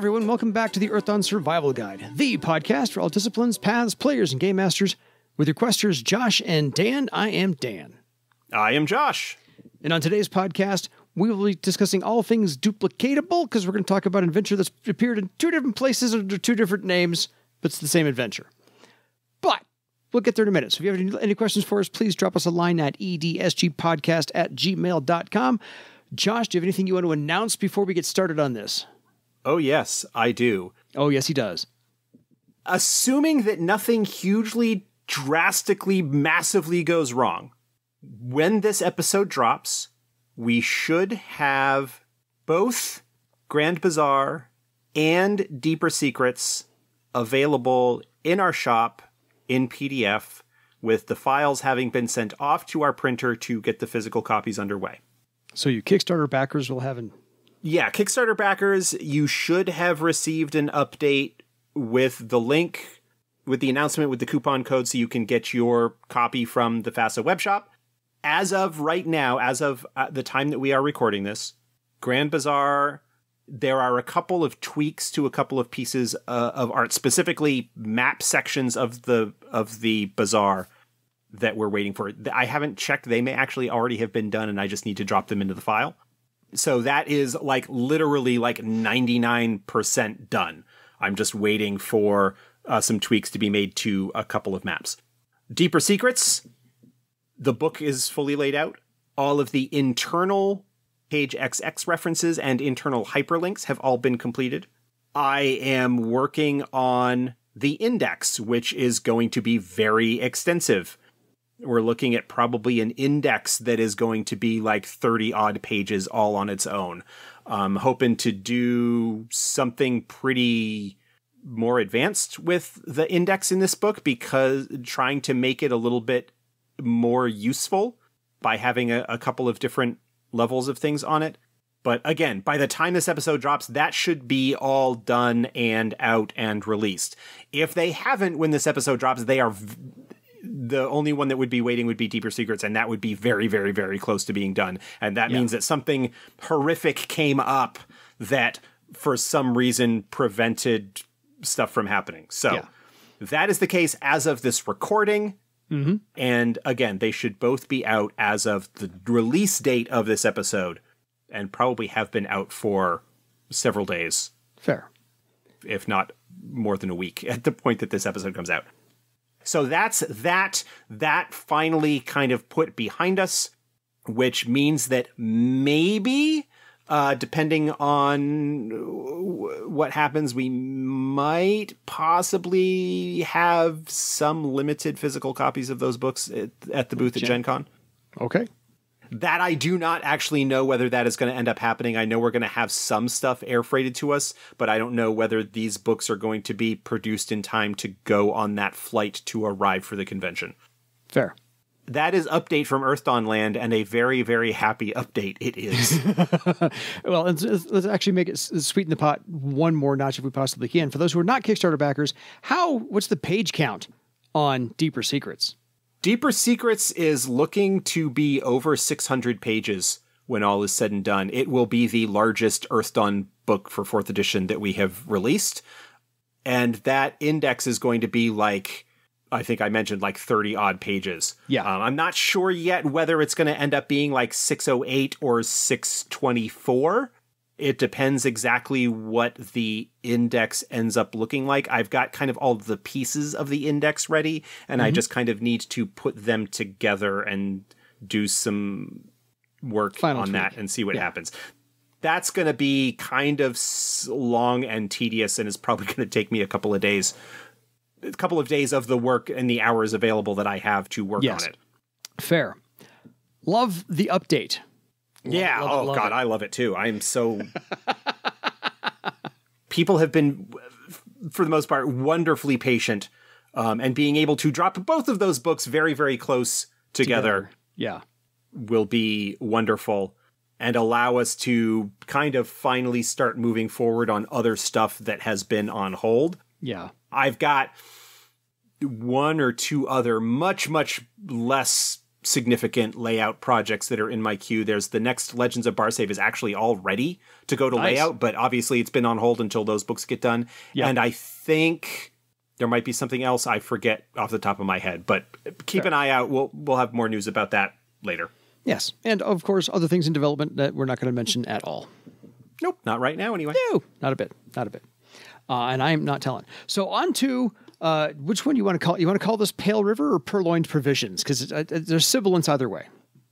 everyone, welcome back to the Earthdawn Survival Guide, the podcast for all disciplines, paths, players, and game masters. With your questers, Josh and Dan, I am Dan. I am Josh. And on today's podcast, we will be discussing all things duplicatable because we're going to talk about an adventure that's appeared in two different places under two different names, but it's the same adventure. But we'll get there in a minute. So if you have any, any questions for us, please drop us a line at edsgpodcast at gmail.com. Josh, do you have anything you want to announce before we get started on this? Oh, yes, I do. Oh, yes, he does. Assuming that nothing hugely, drastically, massively goes wrong, when this episode drops, we should have both Grand Bazaar and Deeper Secrets available in our shop in PDF, with the files having been sent off to our printer to get the physical copies underway. So you Kickstarter backers will have an yeah, Kickstarter backers, you should have received an update with the link with the announcement with the coupon code so you can get your copy from the FASA web shop. As of right now, as of uh, the time that we are recording this, Grand Bazaar, there are a couple of tweaks to a couple of pieces uh, of art, specifically map sections of the of the bazaar that we're waiting for. I haven't checked; they may actually already have been done, and I just need to drop them into the file. So that is like literally like 99% done. I'm just waiting for uh, some tweaks to be made to a couple of maps. Deeper Secrets, the book is fully laid out. All of the internal page XX references and internal hyperlinks have all been completed. I am working on the index, which is going to be very extensive we're looking at probably an index that is going to be like 30 odd pages all on its own. Um, hoping to do something pretty more advanced with the index in this book because trying to make it a little bit more useful by having a, a couple of different levels of things on it. But again, by the time this episode drops, that should be all done and out and released. If they haven't when this episode drops, they are the only one that would be waiting would be Deeper Secrets, and that would be very, very, very close to being done. And that yeah. means that something horrific came up that for some reason prevented stuff from happening. So yeah. that is the case as of this recording. Mm-hmm. And again, they should both be out as of the release date of this episode and probably have been out for several days. Fair. If not more than a week at the point that this episode comes out. So that's that that finally kind of put behind us, which means that maybe uh, depending on what happens, we might possibly have some limited physical copies of those books at, at the booth at Gen Con. Okay. That I do not actually know whether that is going to end up happening. I know we're going to have some stuff air freighted to us, but I don't know whether these books are going to be produced in time to go on that flight to arrive for the convention. Fair. That is update from Earthdawn Land, and a very, very happy update it is. well, let's, let's, actually make it sweeten the pot one more notch if we possibly can. For those who are not Kickstarter backers, how? What's the page count on Deeper Secrets? Deeper Secrets is looking to be over 600 pages when all is said and done. It will be the largest Earthdawn book for 4th edition that we have released. And that index is going to be like, I think I mentioned like 30 odd pages. Yeah. Um, I'm not sure yet whether it's going to end up being like 608 or 624 it depends exactly what the index ends up looking like. I've got kind of all the pieces of the index ready, and mm-hmm. I just kind of need to put them together and do some work Final on tweak. that and see what yeah. happens. That's going to be kind of long and tedious, and it's probably going to take me a couple of days, a couple of days of the work and the hours available that I have to work yes. on it. Fair. Love the update yeah. Love, oh love God, it. I love it too. I'm so. People have been, for the most part, wonderfully patient, um, and being able to drop both of those books very, very close together. together. Yeah, will be wonderful and allow us to kind of finally start moving forward on other stuff that has been on hold. Yeah. I've got one or two other much, much less significant layout projects that are in my queue. There's the next Legends of Barsaive is actually all ready to go to Nice. layout, but obviously it's been on hold until those books get done. Yeah. And I think there might be something else I forget off the top of my head, but keep an eye out. We'll we'll have more news about that later. Yes, and of course, other things in development that we're not going to mention at all. Nope, not right now anyway. No, not a bit, not a bit. Uh, and I'm not telling. So on to uh, which one do you want to call? You want to call this Pale River or Purloined Provisions? Because uh, there's sibilance either way.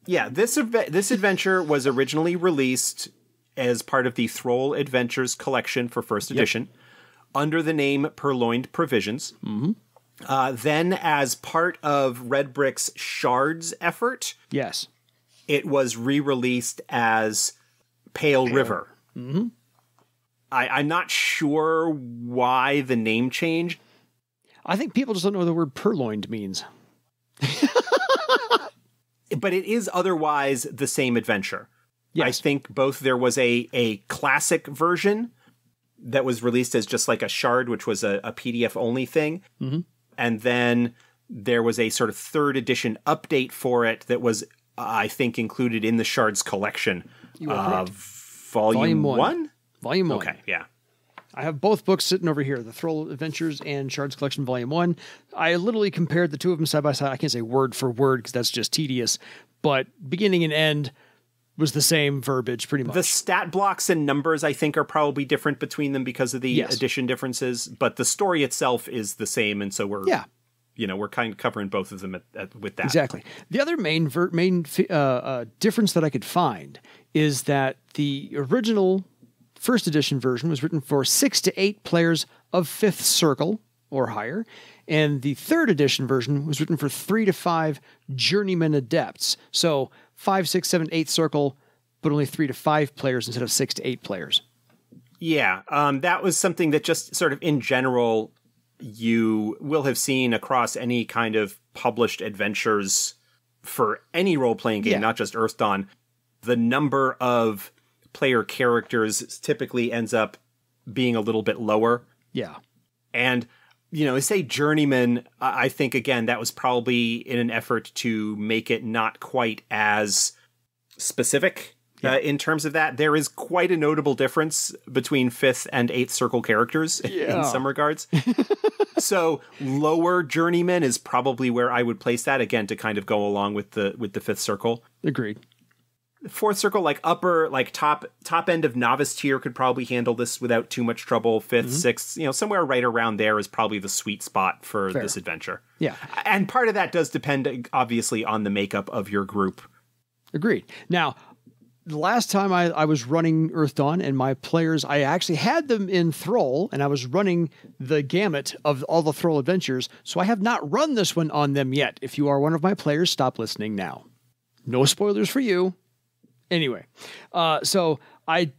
Yeah, this ev- this adventure was originally released as part of the Throal Adventures collection for first edition under the name Purloined Provisions. Mm-hmm. Uh, then, as part of RedBrick's Shards effort, Yes. it was re-released as Pale, River. Mm-hmm. I, I'm not sure why the name change. I think people just don't know what the word purloined means. but it is otherwise the same adventure. Yes. I think both there was a a classic version that was released as just like a shard, which was a, a PDF only thing, Mm-hmm. and then there was a sort of third edition update for it that was, I think, included in the shards collection. Are uh, volume, Volume one. one. Volume one. Okay, yeah. I have both books sitting over here, the Throal Adventures and Shards Collection Volume 1. I literally compared the two of them side by side. I can't say word for word because that's just tedious, but beginning and end was the same verbiage pretty much. The stat blocks and numbers, I think, are probably different between them because of the Yes. edition differences. But the story itself is the same, and so we're yeah, you know we're kind of covering both of them at, at, with that. exactly. The other main ver- main uh, uh, difference that I could find is that the original first edition version was written for six to eight players of fifth circle or higher, and the third edition version was written for three to five journeyman adepts. So five, six, seven, eight circle, but only three to five players instead of six to eight players. Yeah, um, that was something that just sort of in general you will have seen across any kind of published adventures for any role playing game, Yeah. not just Earthdawn. The number of player characters typically ends up being a little bit lower. Yeah. And, you know, say journeyman, I think again, that was probably in an effort to make it not quite as specific. Uh, in terms of that, there is quite a notable difference between fifth and eighth circle characters Yeah. in some regards. so lower journeyman is probably where I would place that again to kind of go along with the with the fifth circle Agreed. Fourth circle like upper like top top end of novice tier could probably handle this without too much trouble 5th Mm-hmm. sixth you know somewhere right around there is probably the sweet spot for Fair. this adventure Yeah. and part of that does depend obviously on the makeup of your group Agreed. Now, the last time I, I was running Earthdawn and my players, I actually had them in Throal and I was running the gamut of all the Throal adventures. So I have not run this one on them yet. If you are one of my players, stop listening now. No spoilers for you. Anyway, uh, so I,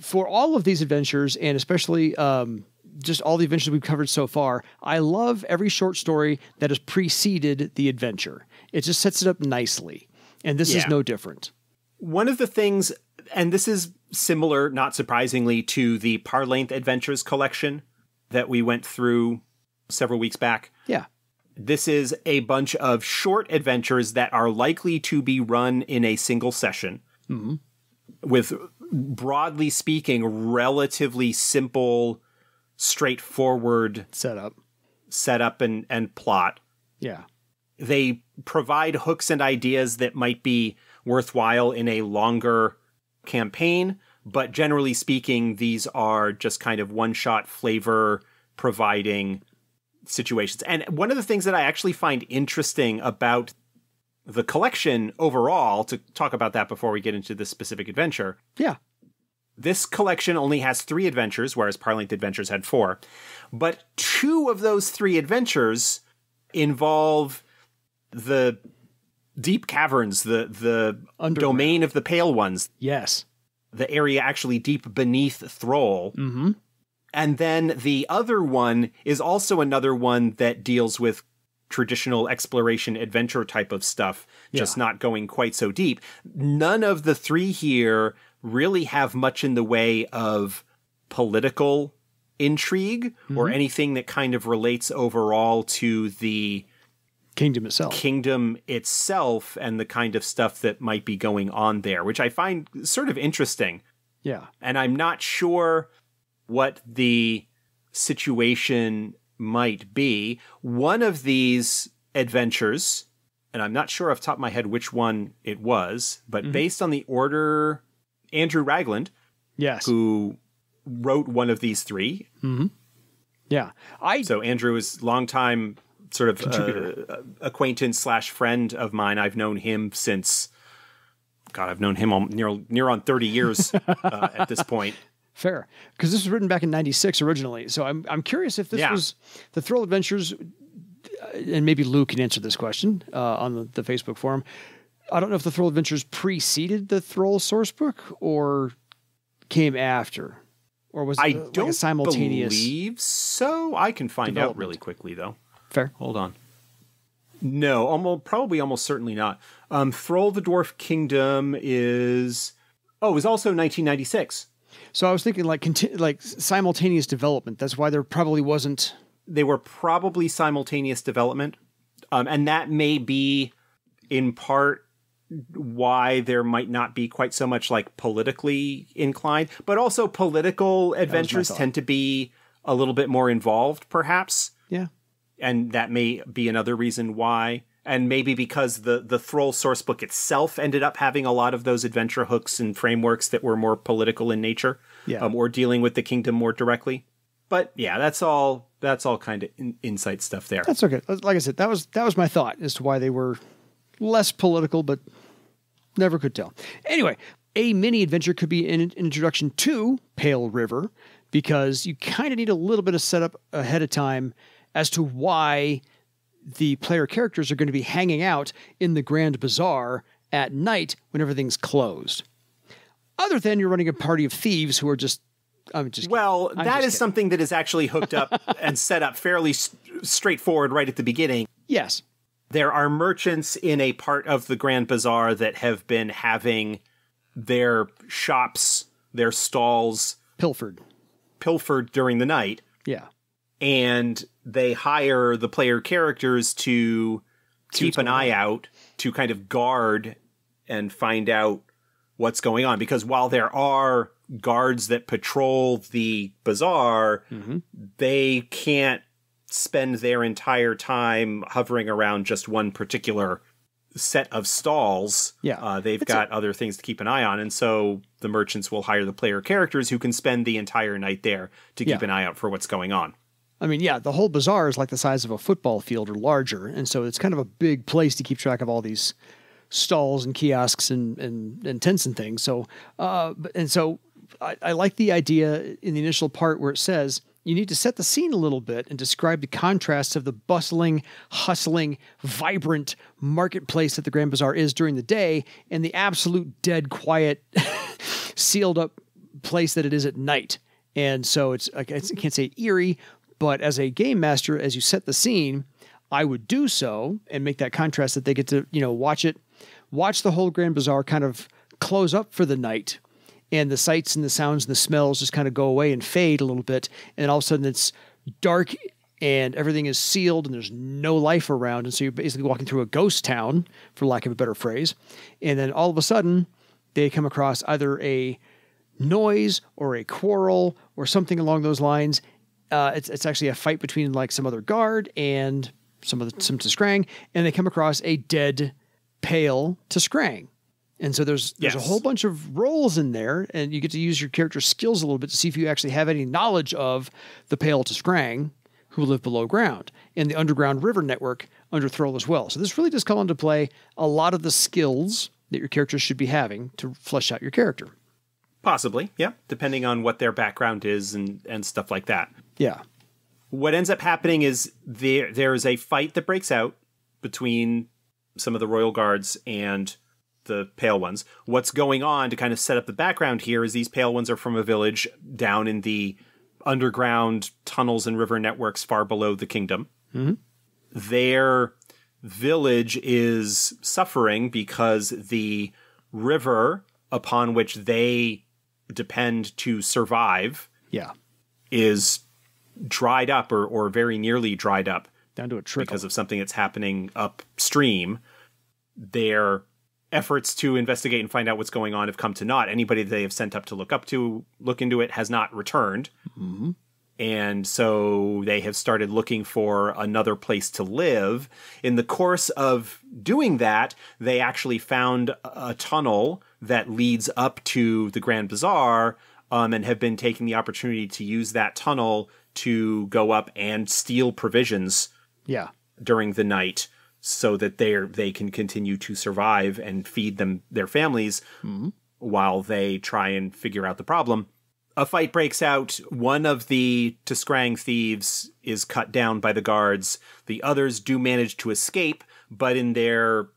for all of these adventures and especially um, just all the adventures we've covered so far, I love every short story that has preceded the adventure. It just sets it up nicely. And this is no different. one of the things and this is similar not surprisingly to the Parlainth adventures collection that we went through several weeks back Yeah. This is a bunch of short adventures that are likely to be run in a single session with, broadly speaking, relatively simple, straightforward setup, setup and, and plot. Yeah. They provide hooks and ideas that might be worthwhile in a longer campaign, but generally speaking, these are just kind of one shot flavor providing situations. And one of the things that I actually find interesting about the collection overall, to talk about that before we get into this specific adventure, Yeah. this collection only has three adventures, whereas Parlainth Adventures had four. But two of those three adventures involve the deep caverns, the the Underground. domain of the Pale Ones, Yes. the area actually deep beneath Throal. Mm-hmm. And then the other one is also another one that deals with traditional exploration adventure type of stuff, just not going quite so deep. None of the three here really have much in the way of political intrigue or mm-hmm. anything that kind of relates overall to the kingdom itself. kingdom itself and the kind of stuff that might be going on there, which I find sort of interesting. Yeah. And I'm not sure what the situation might be. One of these adventures, and I'm not sure off the top of my head which one it was, but based on the order, Andrew Ragland, Yes. who wrote one of these three. Yeah. I So Andrew is longtime sort of uh, acquaintance slash friend of mine. I've known him since, God, I've known him all, near near on thirty years uh, at this point. Fair, because this was written back in '96 originally. So I'm I'm curious if this Yeah. was the Throal Adventures, uh, and maybe Lou can answer this question uh, on the, the Facebook forum. I don't know if the Throal Adventures preceded the Throal source book or came after, or was it I don't a simultaneous? believe so. I can find out really quickly though. Fair. Hold on. No, almost probably almost certainly not. Um, Throal the Dwarf Kingdom is oh, it was also 1996. So I was thinking like conti- like simultaneous development. That's why there probably wasn't. they were probably simultaneous development, um, and that may be in part why there might not be quite so much like politically inclined, but also political adventures tend to be a little bit more involved, perhaps, Yeah. and that may be another reason why. And maybe because the the Throal source book itself ended up having a lot of those adventure hooks and frameworks that were more political in nature, Yeah. um, or dealing with the kingdom more directly. But yeah, that's all. That's all kind of in, insight stuff there. That's okay. Like I said, that was that was my thought as to why they were less political, but never could tell. Anyway, a mini adventure could be an introduction to Pale River because you kind of need a little bit of setup ahead of time as to why the player characters are going to be hanging out in the Grand Bazaar at night when everything's closed. Other than you're running a party of thieves who are just, I'm just Well, I'm that just is something that is actually hooked up and set up fairly straightforward right at the beginning. yes, There are merchants in a part of the Grand Bazaar that have been having their shops, their stalls pilfered. pilfered during the night, Yeah. And they hire the player characters to keep an eye out to kind of guard and find out what's going on. Because while there are guards that patrol the bazaar they can't spend their entire time hovering around just one particular set of stalls. Yeah. uh, they've It's got other things to keep an eye on and so the merchants will hire the player characters who can spend the entire night there to keep Yeah. an eye out for what's going on I mean, yeah, the whole bazaar is like the size of a football field or larger, and so it's kind of a big place to keep track of all these stalls and kiosks and and, and tents and things. So, uh, and so I, I like the idea in the initial part where it says you need to set the scene a little bit and describe the contrasts of the bustling, hustling, vibrant marketplace that the Grand Bazaar is during the day, and the absolute dead quiet, sealed up place that it is at night. And so it's I can't say eerie, but as a game master, as you set the scene, I would do so and make that contrast that they get to, you know, watch it, watch the whole Grand Bazaar kind of close up for the night. And the sights and the sounds and the smells just kind of go away and fade a little bit. And all of a sudden it's dark and everything is sealed and there's no life around. And so you're basically walking through a ghost town, for lack of a better phrase. And then all of a sudden they come across either a noise or a quarrel or something along those lines. Uh, it's, it's actually a fight between like some other guard and some of the, some t'skrang, and they come across a dead pale t'skrang. And so there's there's a whole bunch of roles in there, and you get to use your character's skills a little bit to see if you actually have any knowledge of the pale t'skrang who live below ground and the underground river network under Throal as well. So this really does come into play a lot of the skills that your characters should be having to flesh out your character. Possibly, yeah, depending on what their background is and and stuff like that. Yeah. What ends up happening is there there is a fight that breaks out between some of the royal guards and the pale ones. What's going on to kind of set up the background here is these pale ones are from a village down in the underground tunnels and river networks far below the kingdom. Mm-hmm. Their village is suffering because the river upon which they depend to survive Yeah. is dried up or, or very nearly dried up Down to a trickle. because of something that's happening upstream. Their efforts to investigate and find out what's going on have come to naught. Anybody they have sent up to look up to look into it has not returned. And so they have started looking for another place to live. In the course of doing that, they actually found a tunnel that leads up to the Grand Bazaar um, and have been taking the opportunity to use that tunnel to go up and steal provisions yeah. during the night so that they they can continue to survive and feed them their families mm-hmm. while they try and figure out the problem. A fight breaks out. One of the t'skrang thieves is cut down by the guards. The others do manage to escape, but in their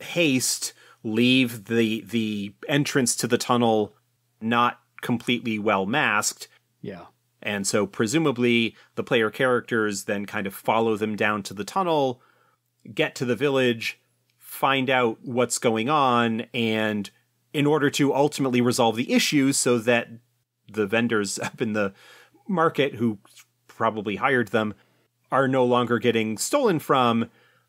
haste leave the the entrance to the tunnel not completely well masked Yeah. And so presumably the player characters then kind of follow them down to the tunnel, get to the village, find out what's going on, and in order to ultimately resolve the issues so that the vendors up in the market who probably hired them are no longer getting stolen from,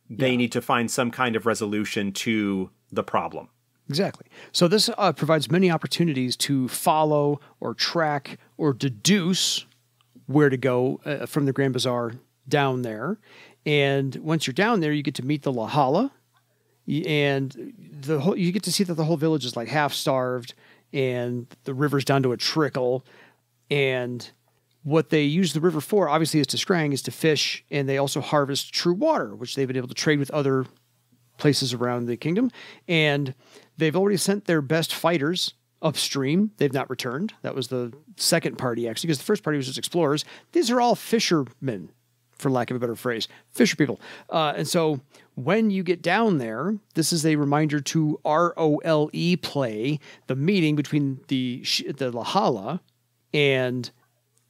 they need to find some kind of resolution to the problem. Exactly. So this uh, provides many opportunities to follow or track or deduce where to go uh, from the Grand Bazaar down there. And once you're down there, you get to meet the Lahala, and the whole, you get to see that the whole village is like half starved, and the river's down to a trickle. And what they use the river for, obviously, is to scrang, is to fish, and they also harvest true water, which they've been able to trade with other places around the kingdom. And they've already sent their best fighters upstream. They've not returned. That was the second party, actually, because the first party was just explorers. These are all fishermen, for lack of a better phrase, fisher people. Uh, and so when you get down there, this is a reminder to R O L E play the meeting between the the Lahala and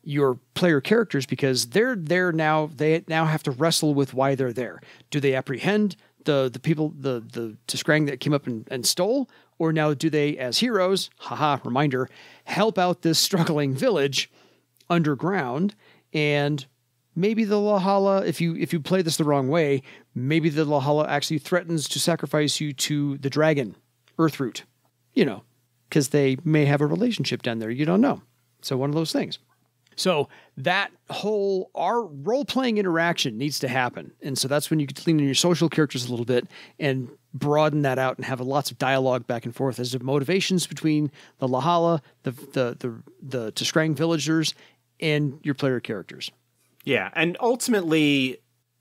your player characters because they're there now. They now have to wrestle with why they're there. Do they apprehend the the people the the t'skrang that came up and, and stole, or now do they, as heroes, haha, reminder, help out this struggling village underground and maybe the Lahala, if you if you play this the wrong way, maybe the Lahala actually threatens to sacrifice you to the dragon, Earthroot. You know, because they may have a relationship down there. You don't know. So one of those things. So that whole our role playing interaction needs to happen, and so that's when you can lean in your social characters a little bit and broaden that out and have lots of dialogue back and forth as to motivations between the Lahala, the the the the villagers, and your player characters. Yeah, and ultimately,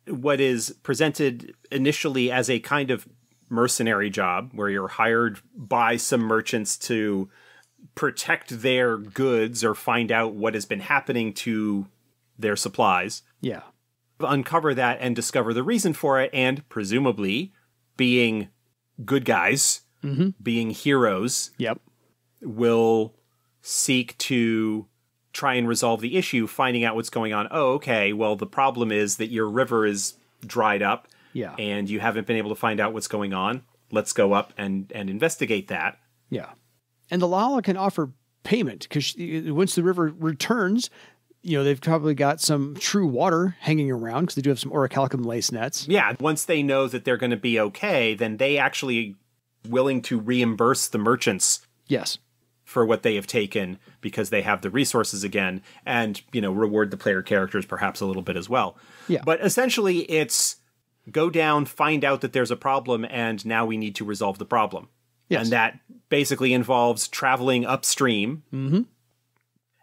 what is presented initially as a kind of mercenary job where you're hired by some merchants to protect their goods or find out what has been happening to their supplies, Yeah, uncover that and discover the reason for it, and presumably being good guys, mm-hmm. being heroes, yep, will seek to try and resolve the issue, finding out what's going on. Oh, okay. Well, the problem is that your river is dried up yeah, and you haven't been able to find out what's going on. Let's go up and, and investigate that. yeah. And the Lala can offer payment because once the river returns, you know they've probably got some true water hanging around because they do have some orichalcum lace nets. Yeah, once they know that they're going to be okay, then they actually willing to reimburse the merchants Yes, for what they have taken because they have the resources again and you know reward the player characters perhaps a little bit as well Yeah. but essentially it's go down find out that there's a problem and now we need to resolve the problem Yes. and that basically involves traveling upstream Mm-hmm.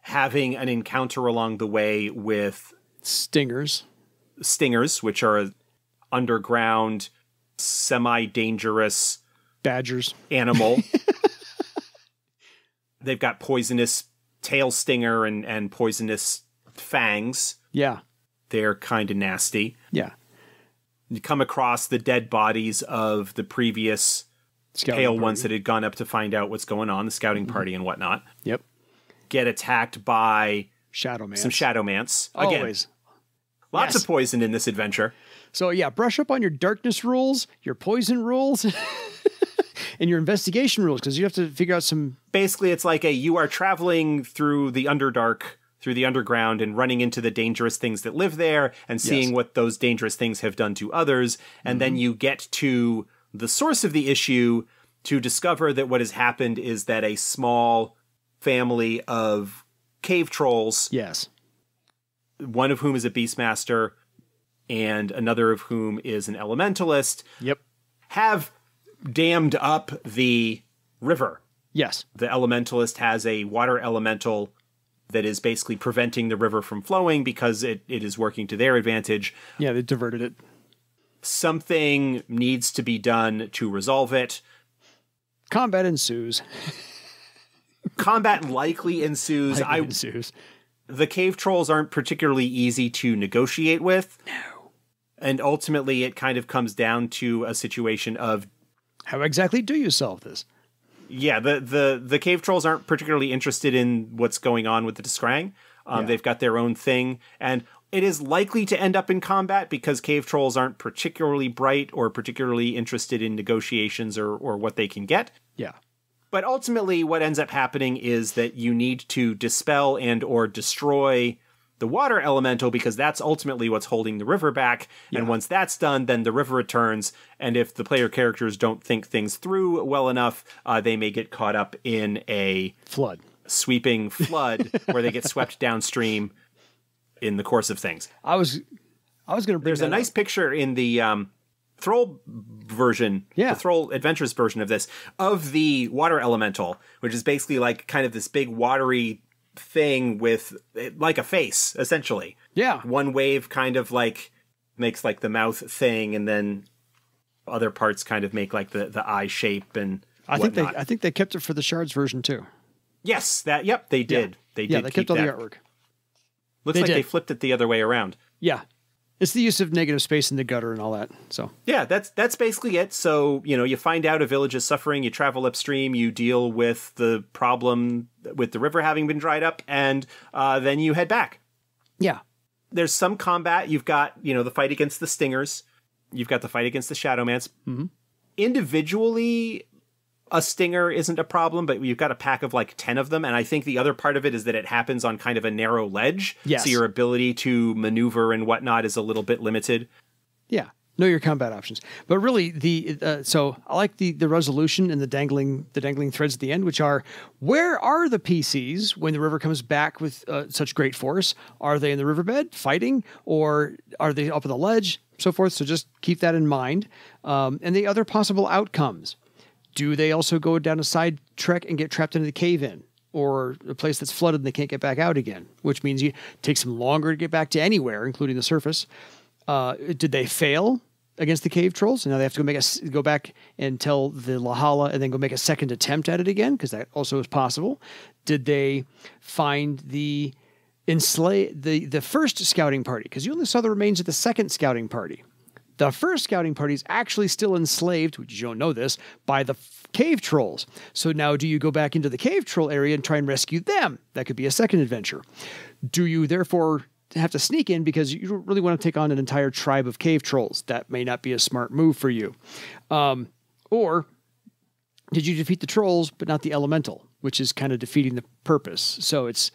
having an encounter along the way with stingers. stingers which are underground semi-dangerous Badgers. animal. They've got poisonous tail stinger and, and poisonous fangs. Yeah, They're kind of nasty. yeah. You come across the dead bodies of the previous Scouting pale party. ones that had gone up to find out what's going on, the scouting mm-hmm. party and whatnot. Yep. Get attacked by Shadow man. some shadowmants. Again, Always. lots Yes. of poison in this adventure. So yeah, brush up on your darkness rules, your poison rules, and your investigation rules because you have to figure out some. Basically, it's like a you are traveling through the Underdark through the underground and running into the dangerous things that live there and seeing Yes. what those dangerous things have done to others. And then mm-hmm. you get to the source of the issue to discover that what has happened is that a small family of cave trolls Yes. one of whom is a beastmaster and another of whom is an elementalist, Yep. have dammed up the river. Yes. The elementalist has a water elemental that is basically preventing the river from flowing because it, it is working to their advantage. Yeah, they diverted it. Something needs to be done to resolve it. Combat ensues. Combat likely ensues. I ensues. the cave trolls aren't particularly easy to negotiate with. No. And ultimately it kind of comes down to a situation of How exactly do you solve this? yeah, the the the cave trolls aren't particularly interested in what's going on with the t'skrang. Um, Yeah. They've got their own thing, and it is likely to end up in combat because cave trolls aren't particularly bright or particularly interested in negotiations or or what they can get. Yeah. But ultimately, what ends up happening is that you need to dispel and or destroy the water elemental because that's ultimately what's holding the river back. And once that's done, then the river returns. And if the player characters don't think things through well enough, uh, they may get caught up in a Flood. sweeping flood where they get swept downstream in the course of things. I was I was gonna bring There's a nice up. picture in the um, Throal version, Yeah. the Throal Adventures version of this, of the water elemental, which is basically like kind of this big watery thing with like a face, essentially. Yeah. One wave kind of like makes like the mouth thing, and then other parts kind of make like the, the eye shape and I think they. I think they kept it for the shards version too. yes, that yep, they did. They did yeah, they kept all that. the artwork. Looks They like did. they flipped it the other way around. Yeah. It's the use of negative space in the gutter and all that. So Yeah, that's that's basically it. So, you know, you find out a village is suffering, you travel upstream, you deal with the problem with the river having been dried up, and uh, then you head back. yeah. There's some combat. You've got, you know, the fight against the stingers. You've got the fight against the Shadowmants. Mm-hmm. Individually, a stinger isn't a problem, but you've got a pack of like 10 of them. And I think the other part of it is that it happens on kind of a narrow ledge. Yes. So your ability to maneuver and whatnot is a little bit limited. Yeah. Know your combat options. But really the uh, so I like the the resolution and the dangling the dangling threads at the end which are where are the PCs when the river comes back with uh, such great force? Are they in the riverbed fighting or are they up on the ledge? So forth. So just keep that in mind. Um, and the other possible outcomes. Do they also go down a side trek and get trapped into the cave in? Or a place that's flooded and they can't get back out again, which means it takes them longer to get back to anywhere, including the surface. Uh, did they fail against the cave trolls? And now they have to go make a go back and tell the Lahala and then go make a second attempt at it again because that also is possible. Did they find the enslave the the first scouting party? Because you only saw the remains of the second scouting party. The first scouting party is actually still enslaved, which you don't know this, by the cave trolls. So now, do you go back into the cave troll area and try and rescue them? That could be a second adventure. Do you therefore have to sneak in because you don't really want to take on an entire tribe of cave trolls? That may not be a smart move for you. Um, or did you defeat the trolls but not the elemental, which is kind of defeating the purpose? So it's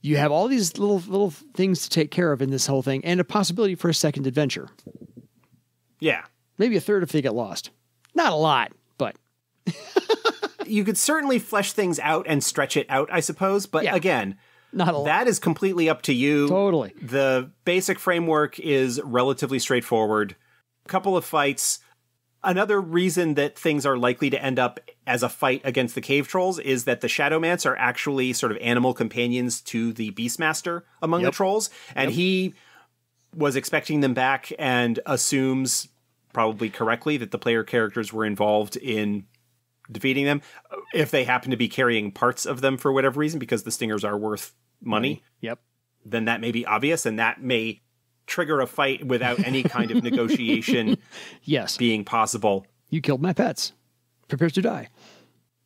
you have all these little little things to take care of in this whole thing, and a possibility for a second adventure Yeah. maybe a third if they get lost. Not a lot, but you could certainly flesh things out and stretch it out, I suppose. But Yeah. again, not a lot. that is completely up to you. Totally. The basic framework is relatively straightforward. A couple of fights. Another reason that things are likely to end up as a fight against the cave trolls is that the Shadowmants are actually sort of animal companions to the Beastmaster among Yep. the trolls, and he was expecting them back and assumes probably correctly that the player characters were involved in defeating them if they happen to be carrying parts of them for whatever reason because the stingers are worth money Yep. then that may be obvious and that may trigger a fight without any kind of negotiation Yes. being possible. You killed my pets. Prepare to die.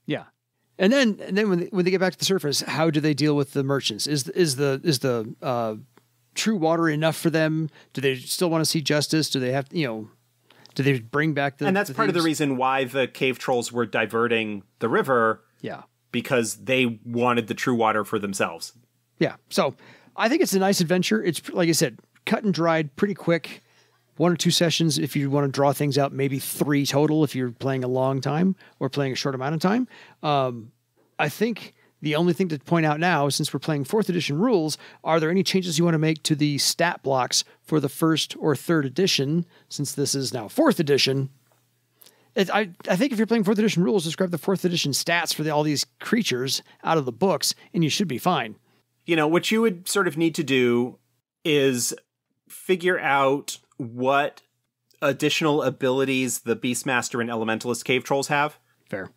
Yeah. And then and then when they, when they get back to the surface, how do they deal with the merchants? Is is the is the uh, true water enough for them? Do they still want to see justice? Do they have you know? Do they bring back the? And that's part of the reason why the cave trolls were diverting the river Yeah. because they wanted the true water for themselves. Yeah. So I think it's a nice adventure. It's like I said, cut and dried, pretty quick. One or two sessions if you want to draw things out, maybe three total if you're playing a long time or playing a short amount of time. Um, I think the only thing to point out now, since we're playing fourth edition rules, are there any changes you want to make to the stat blocks for the first or third edition? Since this is now fourth edition, it, I, I think if you're playing fourth edition rules, just grab the fourth edition stats for the, all these creatures out of the books, and you should be fine. You know, what you would sort of need to do is figure out what additional abilities the Beastmaster and Elementalist cave trolls have. Fair.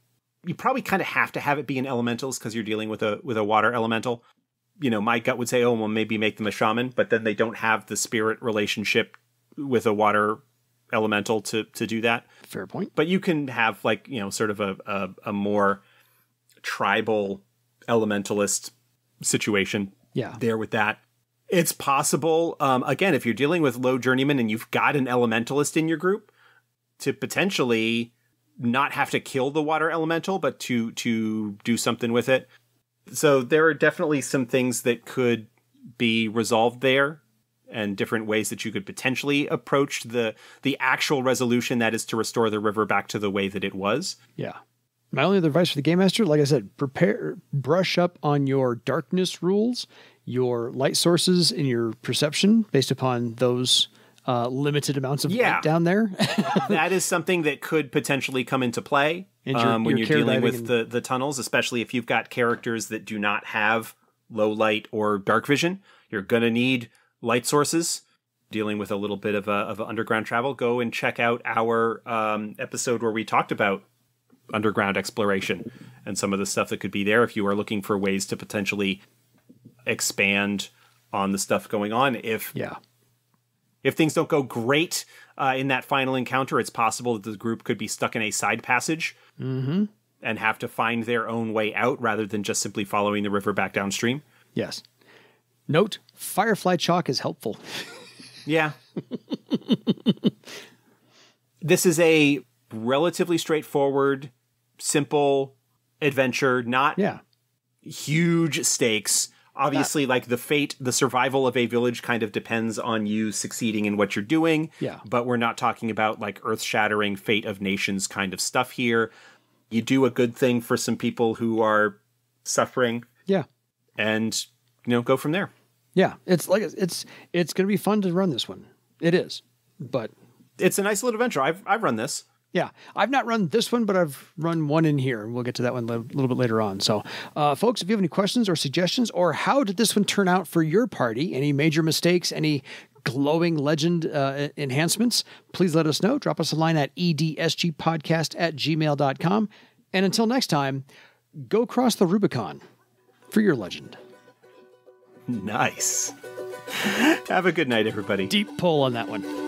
You probably kind of have to have it be an elementals because you're dealing with a with a water elemental. You know, my gut would say, oh, well, maybe make them a shaman, but then they don't have the spirit relationship with a water elemental to to do that. Fair point. But you can have like you know sort of a a, a more tribal elementalist situation Yeah. there with that. It's possible, um, again, if you're dealing with low journeyman and you've got an elementalist in your group, to potentially not have to kill the water elemental, but to to do something with it. So there are definitely some things that could be resolved there, and different ways that you could potentially approach the the actual resolution that is to restore the river back to the way that it was. Yeah. My only other advice for the game master, like I said, prepare, brush up on your darkness rules, your light sources, and your perception based upon those uh, limited amounts of Yeah. light down there. that is something that could potentially come into play your- um, when your you're dealing with and- the, the tunnels, especially if you've got characters that do not have low light or dark vision. You're going to need light sources. Dealing with a little bit of, a, of underground travel, go and check out our um, episode where we talked about underground exploration and some of the stuff that could be there if you are looking for ways to potentially expand on the stuff going on. If yeah. If things don't go great uh, in that final encounter, it's possible that the group could be stuck in a side passage and have to find their own way out rather than just simply following the river back downstream. Yes. Note: Firefly chalk is helpful. Yeah. this is a relatively straightforward, simple adventure, not Yeah. huge stakes. Obviously, like the fate, the survival of a village kind of depends on you succeeding in what you're doing. Yeah. But we're not talking about like earth shattering, fate of nations kind of stuff here. You do a good thing for some people who are suffering Yeah. and, you know, go from there. Yeah. It's like it's it's going to be fun to run this one. It is. But It's a nice little adventure. I've, I've run this. Yeah, I've not run this one, but I've run one in here. And we'll get to that one a little bit later on. So, uh, folks, if you have any questions or suggestions, or how did this one turn out for your party? Any major mistakes? Any glowing legend uh, enhancements? Please let us know. Drop us a line at edsgpodcast at gmail.com. And until next time, go cross the Rubicon for your legend. Nice. Have a good night, everybody. Deep pull on that one.